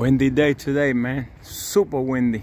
Windy day today, man. Super windy.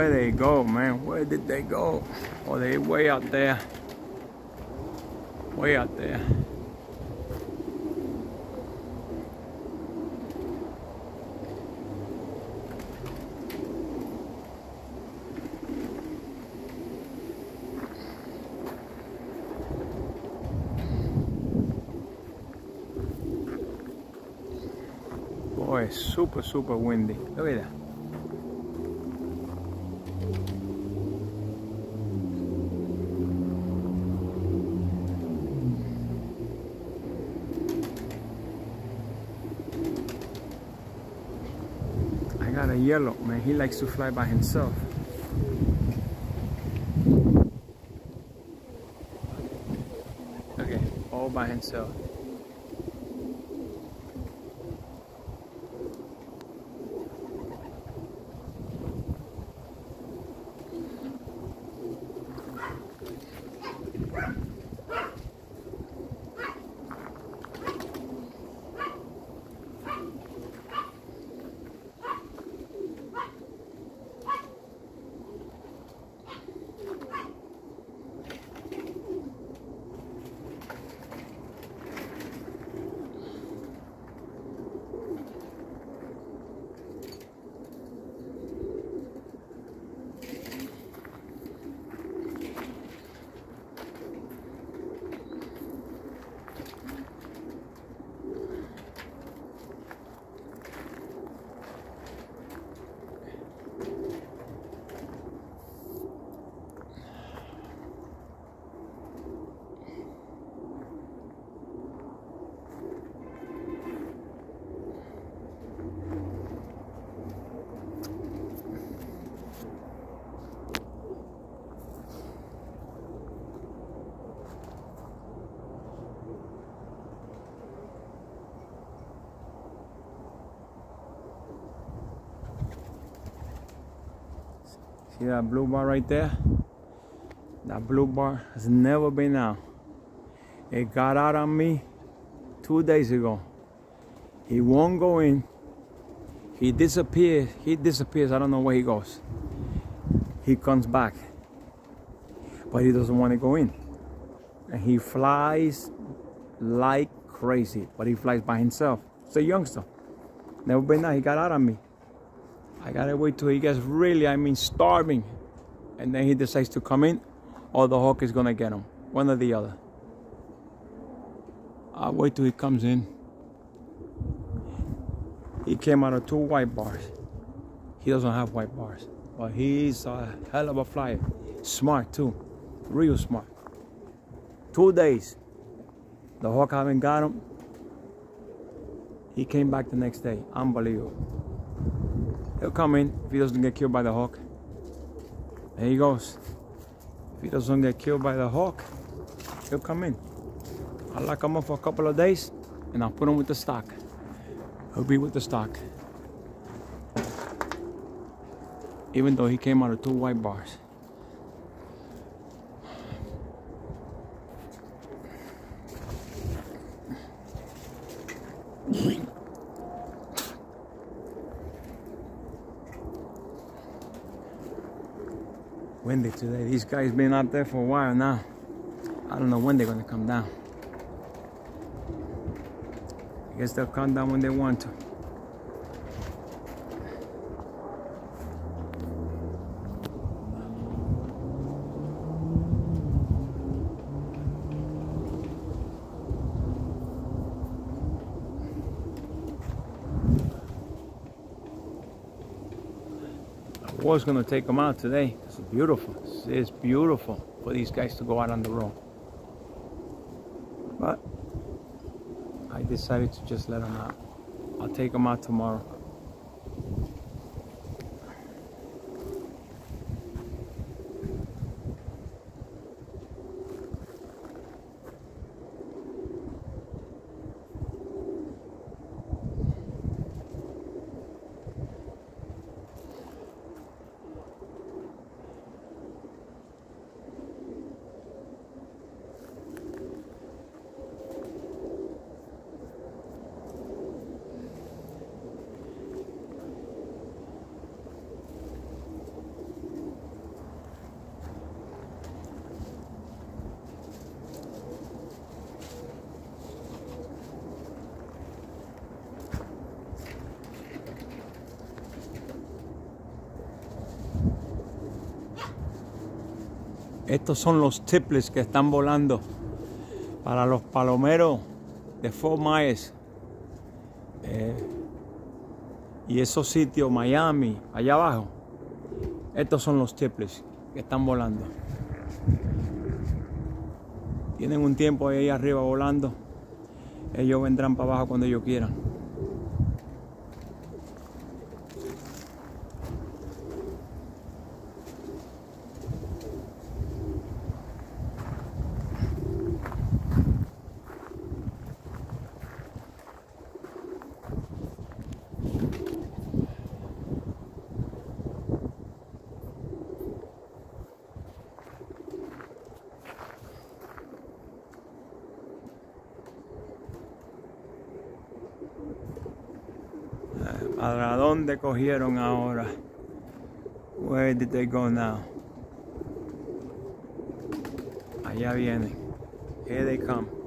Where they go, man? Where did they go? Oh, they way out there. Way out there. Boy, super, super windy. Look at that. I got a yellow, man. He likes to fly by himself. Okay, all by himself. See that blue bar right there? That blue bar has never been out. It got out on me two days ago. He won't go in. He disappears. He disappears. I don't know where he goes. He comes back. But he doesn't want to go in. And he flies like crazy. But he flies by himself. It's a youngster. Never been out. He got out on me. I gotta wait till he gets really, I mean, starving. And then he decides to come in, or the hawk is gonna get him. One or the other. I'll wait till he comes in. He came out of two white bars. He doesn't have white bars. But he's a hell of a flyer. Smart too. Real smart. Two days. The hawk haven't got him. He came back the next day. Unbelievable. He'll come in if he doesn't get killed by the hawk. There he goes. If he doesn't get killed by the hawk, he'll come in. I'll lock him up for a couple of days and I'll put him with the stock. He'll be with the stock. Even though he came out of two white bars. Windy today. These guys been out there for a while now. I don't know when they're gonna come down. I guess they'll come down when they want to. Was gonna take them out today. It's beautiful. It's beautiful for these guys to go out on the road. But I decided to just let them out. I'll take them out tomorrow. Estos son los tiplets que están volando para los palomeros de Fort Myers. Eh, y esos sitios, Miami, allá abajo. Estos son los tiplets que están volando. Tienen un tiempo ahí arriba volando. Ellos vendrán para abajo cuando ellos quieran. ¿Para dónde cogieron ahora? Where did they go now? Allá vienen. Here they come.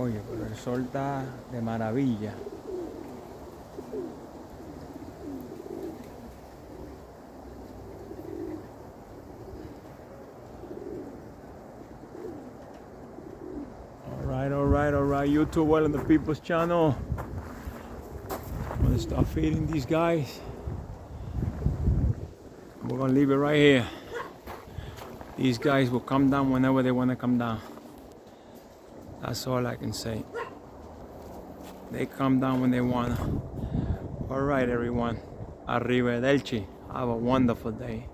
Oye, pero el sol está de maravilla. Alright, alright, alright. YouTube, well on the People's Channel. I'm gonna start feeding these guys. We're gonna leave it right here. These guys will come down whenever they want to come down. That's all I can say. They come down when they wanna. All right, everyone. Arrivederci. Have a wonderful day.